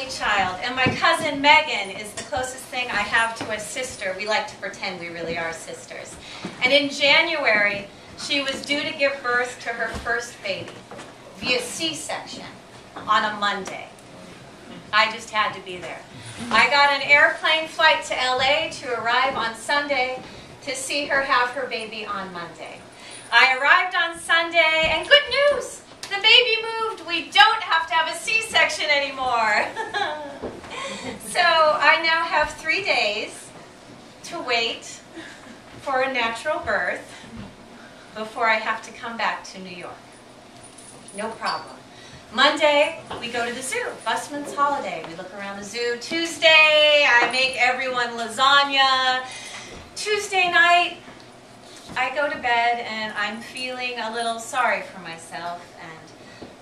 only child, and my cousin Megan is the closest thing I have to a sister. We like to pretend we really are sisters. And in January, she was due to give birth to her first baby via C-section on a Monday. I just had to be there. I got an airplane flight to LA to arrive on Sunday to see her have her baby on Monday. I arrived on Sunday, and good news! The baby moved. We don't have to have a C-section anymore. so I now have three days to wait for a natural birth before I have to come back to New York. No problem. Monday, we go to the zoo, Busman's holiday. We look around the zoo. Tuesday, I make everyone lasagna. Tuesday night, I go to bed and I'm feeling a little sorry for myself and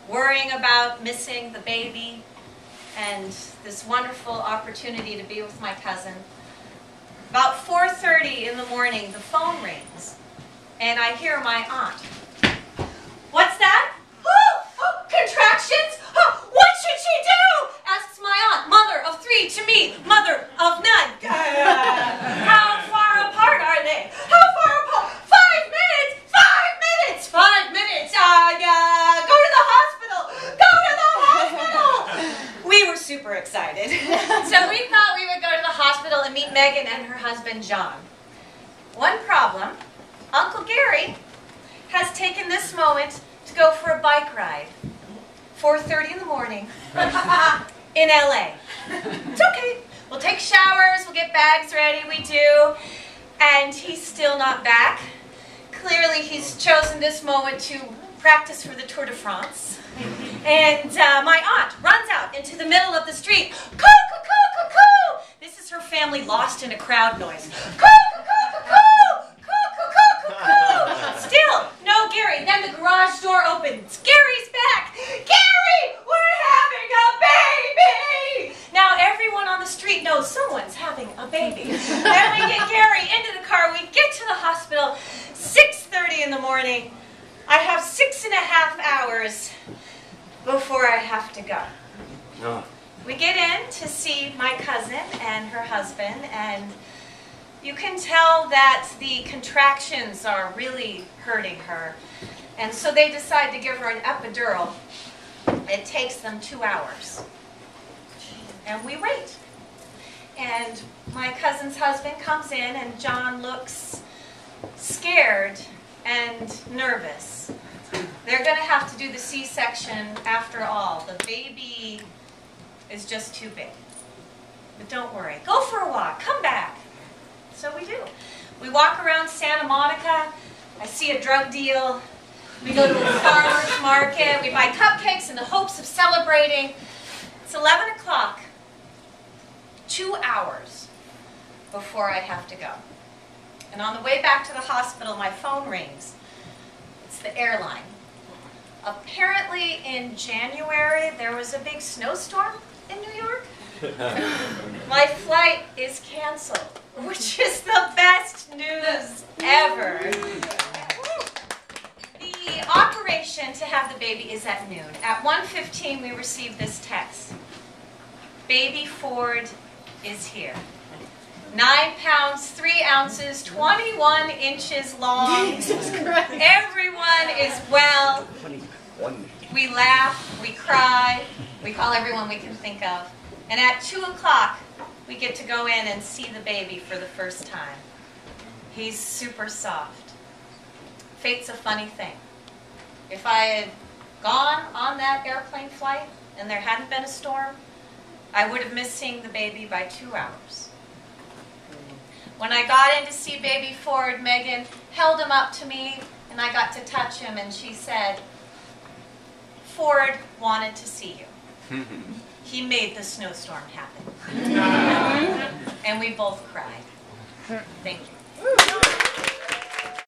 worrying about missing the baby and this wonderful opportunity to be with my cousin. About 4.30 in the morning, the phone rings and I hear my aunt. What's that? Oh, oh contractions? Oh, what should she do? Asks my aunt, mother of three to me, mother of none. How far apart are they? How far apart? Five minutes! Five minutes! Five minutes! Uh, uh, go to the hospital! Go to the hospital! We were super excited. so we thought we would go to the hospital and meet Megan and her husband John. One problem, Uncle Gary has taken this moment to go for a bike ride. 4.30 in the morning in LA. It's okay. We'll take showers, we'll get bags ready, we do. And he's still not back. Clearly he's chosen this moment to practice for the Tour de France. And uh, my aunt runs out into the middle of the street. Coo, coo, coo, coo, coo. This is her family lost in a crowd noise. Coo, coo, coo, coo, coo. Still, no Gary. Then the garage door opens. Gary's back. Gary, we're having a baby. Now everyone on the street knows someone's having a baby. then we get Gary into the car. We get to the hospital. 6.30 in the morning. I have six and a half hours before I have to go. Oh. We get in to see my cousin and her husband, and you can tell that the contractions are really hurting her. And so they decide to give her an epidural. It takes them two hours. And we wait. And my cousin's husband comes in, and John looks scared and nervous. They're going to have to do the C-section after all. The baby is just too big. But don't worry. Go for a walk. Come back. So we do. We walk around Santa Monica. I see a drug deal. We go to a farmer's market. We buy cupcakes in the hopes of celebrating. It's 11 o'clock. Two hours before I have to go. And on the way back to the hospital, my phone rings. It's the airline. Apparently in January, there was a big snowstorm in New York. My flight is canceled, which is the best news ever. The operation to have the baby is at noon. At 1.15, we received this text. Baby Ford is here. Nine pounds, three ounces, 21 inches long. Everyone is well. We laugh, we cry, we call everyone we can think of. And at 2 o'clock, we get to go in and see the baby for the first time. He's super soft. Fate's a funny thing. If I had gone on that airplane flight and there hadn't been a storm, I would have missed seeing the baby by two hours. When I got in to see baby Ford, Megan held him up to me and I got to touch him and she said, Ford wanted to see you. Mm-hmm. he made the snowstorm happen. and we both cried. Thank you.